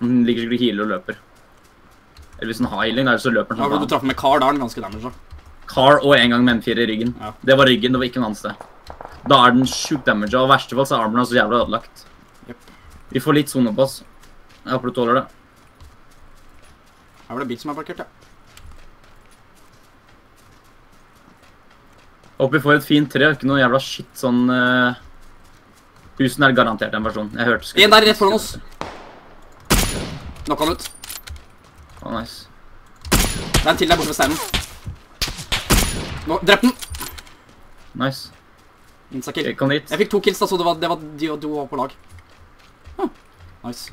Den ligger sikkert og healer og løper. Eller hvis den har healing, da, så løper den Ja, du traff med Car, da er den ganske damage, da. Car og en gang med M4 i ryggen. Ja. Det var ryggen, det var ikke noe annet sted. Da er den sjukt damage, og i verste fall så er armen så jævla ødelagt. Jep. Vi får litt sone på oss. Jeg håper du tåler det. Her var det bil som er parkert, ja. Håper vi får et fint tre, ikke noe jævla shit sånn uh, Husen er garantert en person. Jeg hørte skudd. En der rett foran oss. Knocka han ut. Å, nice. Det er en til der borte ved steinen. Nå, drept den! Nice. Insta-kill. Ok, Jeg fikk to kills, da, så det var, det var de og du var på lag. Huh. Nice.